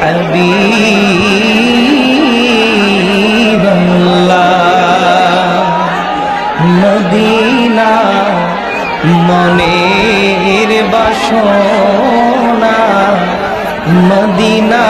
Habib Medina মনের বাসনা Medina